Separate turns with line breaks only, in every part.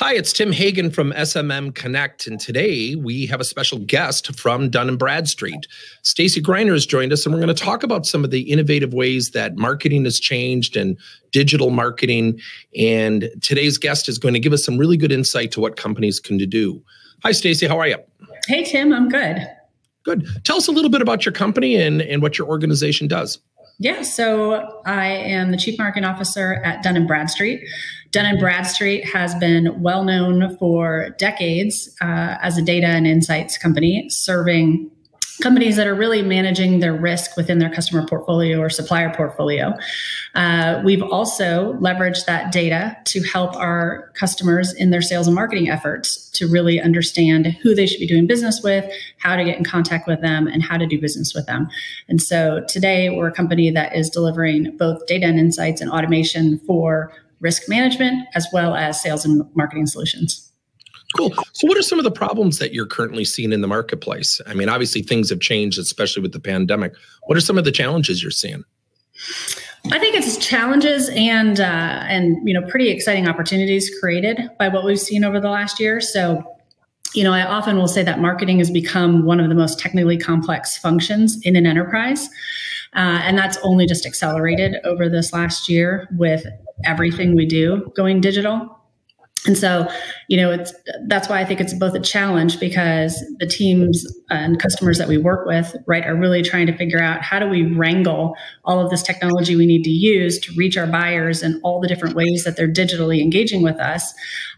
Hi, it's Tim Hagen from SMM Connect, and today we have a special guest from Dun and Bradstreet. Stacy Greiner has joined us, and we're going to talk about some of the innovative ways that marketing has changed and digital marketing. And today's guest is going to give us some really good insight to what companies can do. Hi, Stacy. How are you?
Hey, Tim. I'm good.
Good. Tell us a little bit about your company and, and what your organization does.
Yeah, so I am the Chief Marketing Officer at Dun & Bradstreet. Dun & Bradstreet has been well known for decades uh, as a data and insights company serving companies that are really managing their risk within their customer portfolio or supplier portfolio. Uh, we've also leveraged that data to help our customers in their sales and marketing efforts to really understand who they should be doing business with, how to get in contact with them, and how to do business with them. And so today we're a company that is delivering both data and insights and automation for risk management as well as sales and marketing solutions.
Cool. So, what are some of the problems that you're currently seeing in the marketplace? I mean, obviously things have changed, especially with the pandemic. What are some of the challenges you're seeing?
I think it's challenges and uh, and you know pretty exciting opportunities created by what we've seen over the last year. So, you know, I often will say that marketing has become one of the most technically complex functions in an enterprise, uh, and that's only just accelerated over this last year with everything we do going digital. And so, you know, it's that's why I think it's both a challenge because the teams and customers that we work with, right, are really trying to figure out how do we wrangle all of this technology we need to use to reach our buyers and all the different ways that they're digitally engaging with us,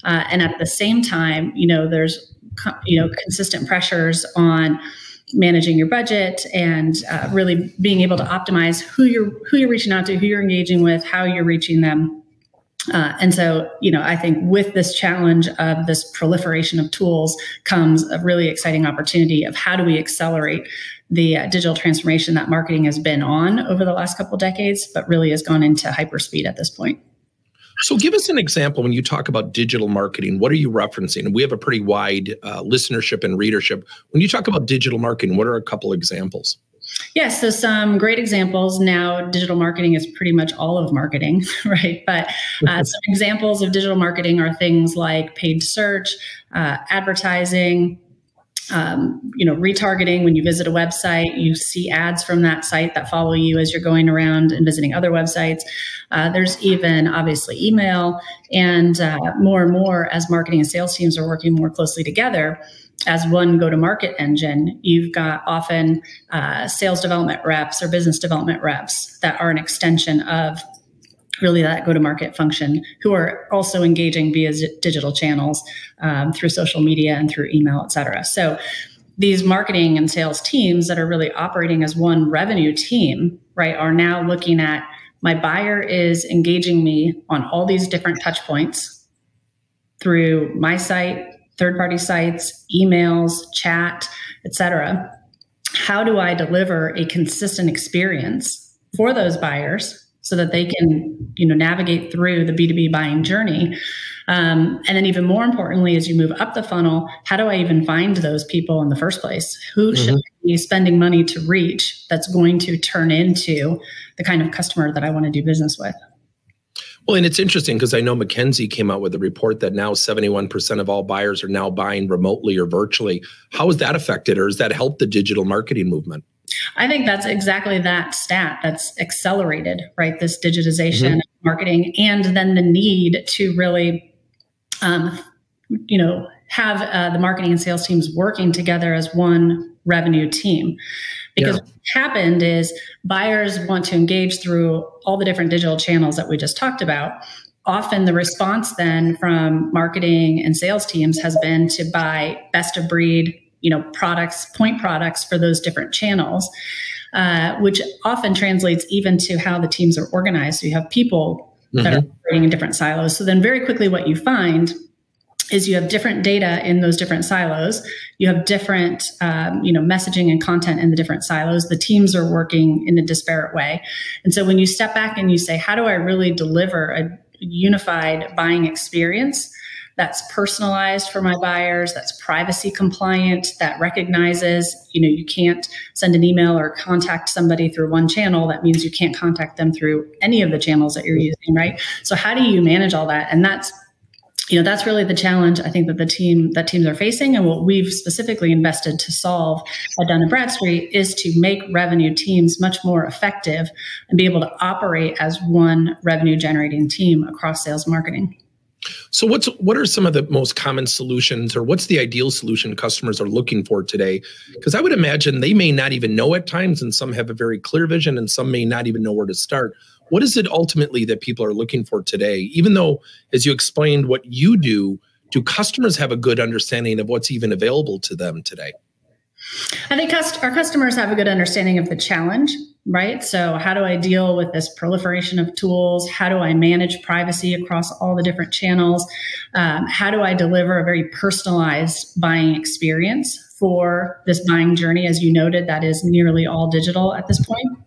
uh, and at the same time, you know, there's you know consistent pressures on managing your budget and uh, really being able to optimize who you're who you're reaching out to, who you're engaging with, how you're reaching them uh, and so, you know, I think with this challenge of this proliferation of tools comes a really exciting opportunity of how do we accelerate the uh, digital transformation that marketing has been on over the last couple decades, but really has gone into hyperspeed at this point.
So, give us an example when you talk about digital marketing. What are you referencing? We have a pretty wide uh, listenership and readership. When you talk about digital marketing, what are a couple examples?
Yes, so some great examples. Now, digital marketing is pretty much all of marketing, right? But uh, some examples of digital marketing are things like paid search, uh, advertising, um, you know, retargeting. When you visit a website, you see ads from that site that follow you as you're going around and visiting other websites. Uh, there's even obviously email, and uh, more and more as marketing and sales teams are working more closely together as one go to market engine, you've got often uh, sales development reps or business development reps that are an extension of really that go to market function who are also engaging via digital channels um, through social media and through email, et cetera. So these marketing and sales teams that are really operating as one revenue team, right, are now looking at my buyer is engaging me on all these different touch points through my site, third party sites, emails, chat, etc. How do I deliver a consistent experience for those buyers so that they can, you know, navigate through the B2B buying journey? Um, and then even more importantly, as you move up the funnel, how do I even find those people in the first place? Who mm-hmm. should I be spending money to reach that's going to turn into the kind of customer that I want to do business with?
Well, and it's interesting because I know McKinsey came out with a report that now 71% of all buyers are now buying remotely or virtually. How has that affected or has that helped the digital marketing movement?
I think that's exactly that stat that's accelerated, right? This digitization mm-hmm. of marketing and then the need to really, um, you know, have uh, the marketing and sales teams working together as one revenue team. Because yeah. what happened is buyers want to engage through all the different digital channels that we just talked about. Often the response then from marketing and sales teams has been to buy best of breed, you know, products, point products for those different channels. Uh, which often translates even to how the teams are organized. So you have people mm-hmm. that are mm-hmm. operating in different silos. So then, very quickly, what you find is you have different data in those different silos. You have different um, you know messaging and content in the different silos. The teams are working in a disparate way. And so when you step back and you say how do i really deliver a unified buying experience that's personalized for my buyers that's privacy compliant that recognizes you know you can't send an email or contact somebody through one channel. That means you can't contact them through any of the channels that you're using right? So how do you manage all that? And that's you know that's really the challenge i think that the team that teams are facing and what we've specifically invested to solve at dun and bradstreet is to make revenue teams much more effective and be able to operate as one revenue generating team across sales marketing
so what's what are some of the most common solutions or what's the ideal solution customers are looking for today? Because I would imagine they may not even know at times and some have a very clear vision and some may not even know where to start. What is it ultimately that people are looking for today? Even though as you explained what you do, do customers have a good understanding of what's even available to them today?
I think our customers have a good understanding of the challenge, right? So, how do I deal with this proliferation of tools? How do I manage privacy across all the different channels? Um, how do I deliver a very personalized buying experience for this buying journey? As you noted, that is nearly all digital at this point.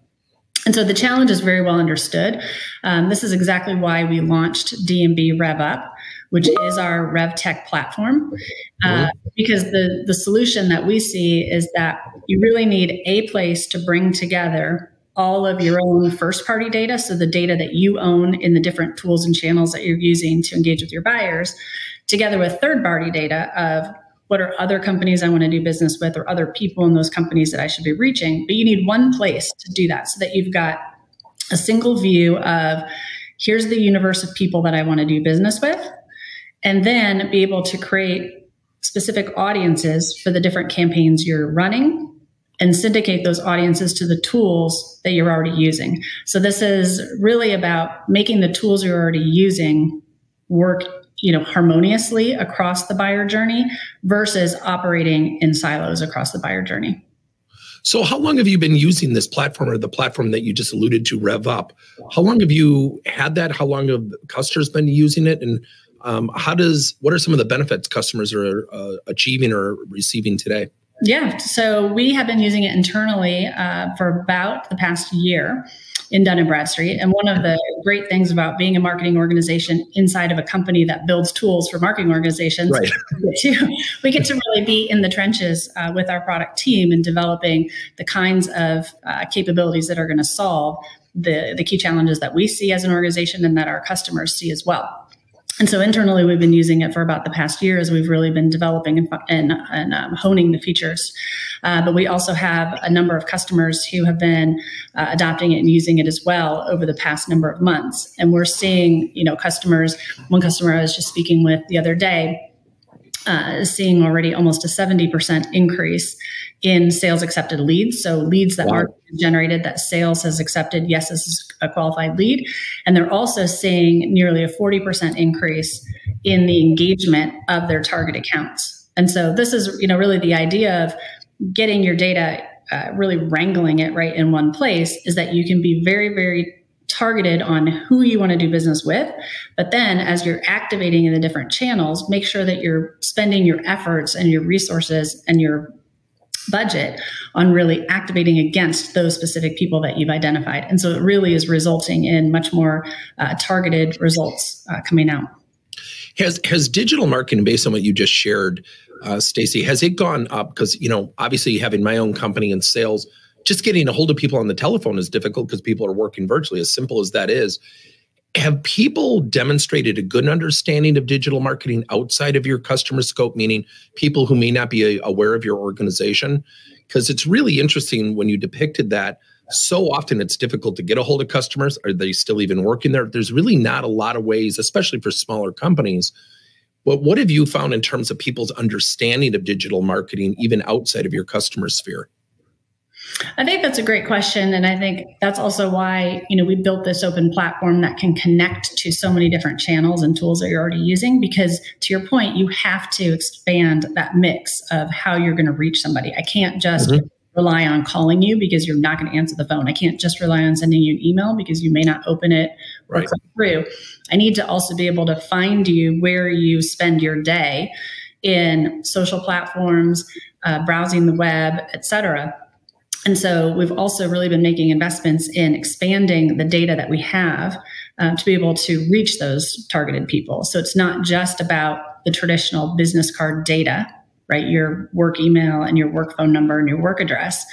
And so the challenge is very well understood. Um, this is exactly why we launched D&B Rev Up which is our RevTech platform. Uh, because the, the solution that we see is that you really need a place to bring together all of your own first party data. So the data that you own in the different tools and channels that you're using to engage with your buyers, together with third party data of what are other companies I want to do business with or other people in those companies that I should be reaching. But you need one place to do that so that you've got a single view of here's the universe of people that I want to do business with and then be able to create specific audiences for the different campaigns you're running and syndicate those audiences to the tools that you're already using. So this is really about making the tools you're already using work you know harmoniously across the buyer journey versus operating in silos across the buyer journey.
So how long have you been using this platform or the platform that you just alluded to rev up? How long have you had that? How long have customers been using it and um, how does what are some of the benefits customers are uh, achieving or receiving today?
Yeah, so we have been using it internally uh, for about the past year in Dun and Bradstreet. And one of the great things about being a marketing organization inside of a company that builds tools for marketing organizations, right. we get to really be in the trenches uh, with our product team and developing the kinds of uh, capabilities that are going to solve the, the key challenges that we see as an organization and that our customers see as well. And so internally, we've been using it for about the past year as we've really been developing and, and, and um, honing the features. Uh, but we also have a number of customers who have been uh, adopting it and using it as well over the past number of months. And we're seeing, you know, customers. One customer I was just speaking with the other day, uh, seeing already almost a 70% increase in sales accepted leads. So leads that wow. are generated that sales has accepted, yes, this is a qualified lead. And they're also seeing nearly a 40% increase in the engagement of their target accounts. And so this is, you know, really the idea of getting your data, uh, really wrangling it right in one place is that you can be very, very targeted on who you want to do business with. But then as you're activating in the different channels, make sure that you're spending your efforts and your resources and your budget on really activating against those specific people that you've identified. And so it really is resulting in much more uh, targeted results uh, coming out.
Has has digital marketing, based on what you just shared, uh, Stacy, has it gone up? Because you know, obviously, having my own company in sales, just getting a hold of people on the telephone is difficult because people are working virtually. As simple as that is, have people demonstrated a good understanding of digital marketing outside of your customer scope meaning people who may not be uh, aware of your organization? Because it's really interesting when you depicted that so often it's difficult to get a hold of customers. Are they still even working there? There's really not a lot of ways especially for smaller companies. But what have you found in terms of people's understanding of digital marketing even outside of your customer sphere
I think that's a great question. And I think that's also why, you know, we built this open platform that can connect to so many different channels and tools that you're already using. Because to your point, you have to expand that mix of how you're going to reach somebody. I can't just mm-hmm. rely on calling you because you're not going to answer the phone. I can't just rely on sending you an email because you may not open it or right. click through. I need to also be able to find you where you spend your day in social platforms, uh, browsing the web, et cetera and so we've also really been making investments in expanding the data that we have uh, to be able to reach those targeted people. So it's not just about the traditional business card data, right? Your work email and your work phone number and your work address,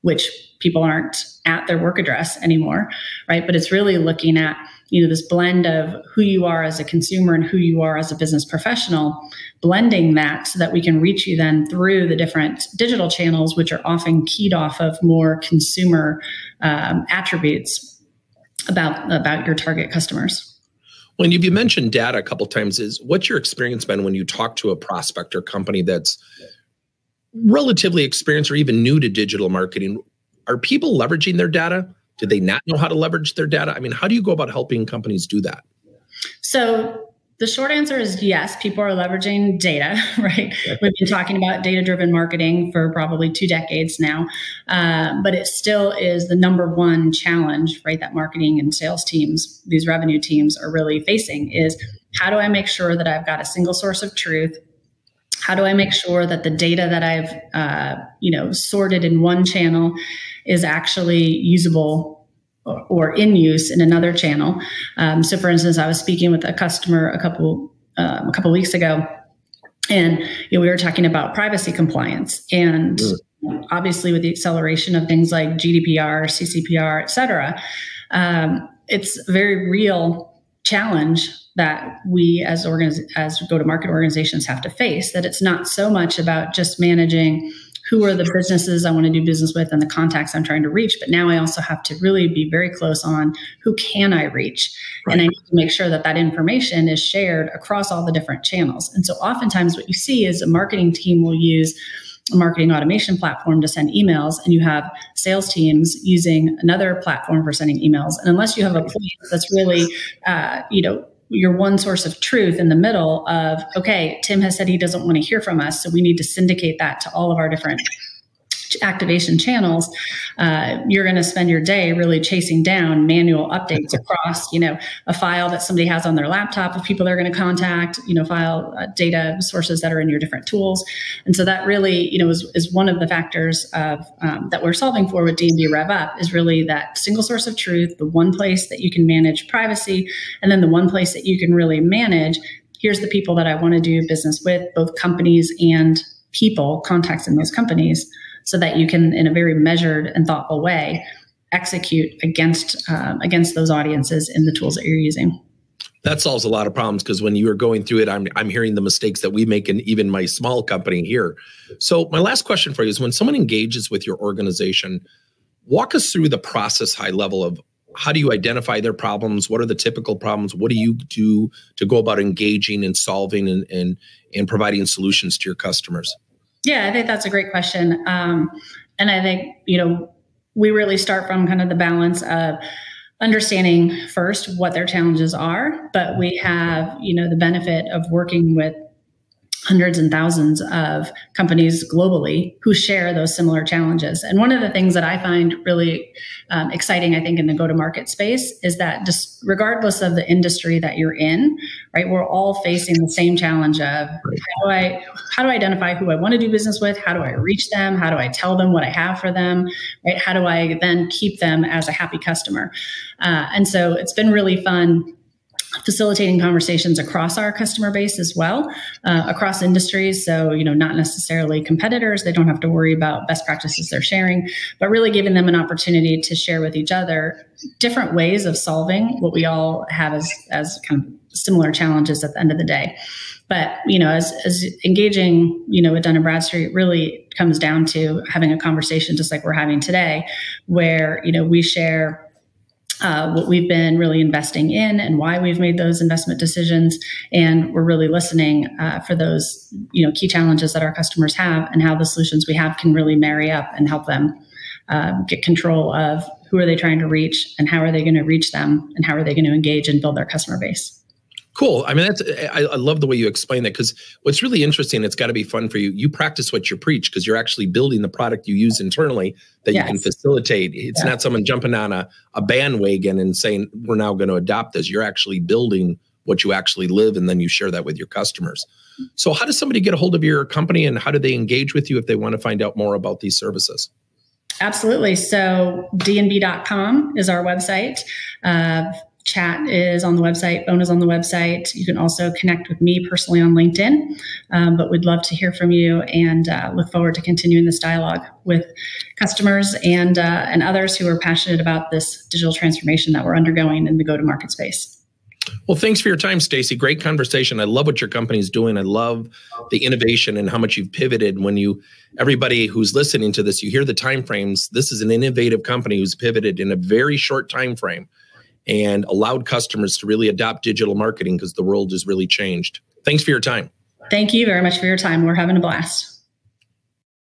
which people aren't at their work address anymore, right? But it's really looking at you know this blend of who you are as a consumer and who you are as a business professional blending that so that we can reach you then through the different digital channels which are often keyed off of more consumer um, attributes about about your target customers.
When you mentioned data a couple times is what's your experience been when you talk to a prospect or company that's relatively experienced or even new to digital marketing? Are people leveraging their data do they not know how to leverage their data i mean how do you go about helping companies do that
so the short answer is yes, people are leveraging data, right? We've been talking about data driven marketing for probably two decades now, uh, but it still is the number one challenge, right? That marketing and sales teams, these revenue teams are really facing is how do I make sure that I've got a single source of truth? How do I make sure that the data that I've, uh, you know, sorted in one channel is actually usable or in use in another channel. Um, so, for instance, I was speaking with a customer a couple um, a couple weeks ago, and you know, we were talking about privacy compliance, and mm. obviously with the acceleration of things like GDPR, CCPR, et cetera, um, it's a very real challenge that we as organiz- as go to market organizations have to face. That it's not so much about just managing who are the businesses I want to do business with and the contacts I'm trying to reach. But now I also have to really be very close on who can I reach, right. and I need to make sure that that information is shared across all the different channels. And so oftentimes what you see is a marketing team will use a marketing automation platform to send emails and you have sales teams using another platform for sending emails and unless you have a place that's really uh, you know your one source of truth in the middle of okay tim has said he doesn't want to hear from us so we need to syndicate that to all of our different activation channels, uh, you're going to spend your day really chasing down manual updates across, you know, a file that somebody has on their laptop of people they're going to contact, you know, file uh, data sources that are in your different tools. And so that really, you know, is, is one of the factors of um, that we're solving for with D&B Rev Up is really that single source of truth, the one place that you can manage privacy, and then the one place that you can really manage here's the people that I want to do business with, both companies and people, contacts in those companies so that you can, in a very measured and thoughtful way, execute against um, against those audiences in the tools that you're using.
That solves a lot of problems because when you are going through it, I'm I'm hearing the mistakes that we make in even my small company here. So my last question for you is: when someone engages with your organization, walk us through the process, high level of how do you identify their problems? What are the typical problems? What do you do to go about engaging and solving and and, and providing solutions to your customers?
Yeah, I think that's a great question. Um, and I think, you know, we really start from kind of the balance of understanding first what their challenges are, but we have, you know, the benefit of working with hundreds and thousands of companies globally who share those similar challenges. And one of the things that I find really um, exciting, I think, in the go to market space is that just regardless of the industry that you're in, right, we're all facing the same challenge of how do I how do I identify who I want to do business with? How do I reach them? How do I tell them what I have for them? Right? How do I then keep them as a happy customer? Uh, and so it's been really fun facilitating conversations across our customer base as well, uh, across industries. So, you know, not necessarily competitors. They don't have to worry about best practices they're sharing, but really giving them an opportunity to share with each other different ways of solving what we all have as, as kind of similar challenges at the end of the day. But, you know, as, as engaging, you know, with Dun and Bradstreet really comes down to having a conversation just like we're having today, where, you know, we share uh, what we've been really investing in and why we've made those investment decisions. And we're really listening uh, for those you know key challenges that our customers have and how the solutions we have can really marry up and help them uh, get control of who are they trying to reach and how are they going to reach them and how are they going to engage and build their customer base
Cool. I mean, that's I, I, love the way you explain that because what's really interesting, it's got to be fun for you. You practice what you preach because you're actually building the product you use internally that yes. you can facilitate. It's yeah. not someone jumping on a, a bandwagon and saying we're now going to adopt this. You're actually building what you actually live, and then you share that with your customers. So, how does somebody get a hold of your company, and how do they engage with you if they want to find out more about these services?
Absolutely. So, dnb.com is our website. Uh, chat is on the website, phone is on the website. You can also connect with me personally on LinkedIn. Um, but we'd love to hear from you and uh, look forward to continuing this dialogue with customers and uh, and others who are passionate about this digital transformation that we're undergoing in the go-to-market space.
Well, thanks for your time, Stacy. Great conversation. I love what your company is doing. I love the innovation and how much you've pivoted. When you, everybody who's listening to this, you hear the time frames. This is an innovative company who's pivoted in a very short time frame and allowed customers to really adopt digital marketing because the world has really changed. Thanks for your time.
Thank you very much for your time. We're having a blast.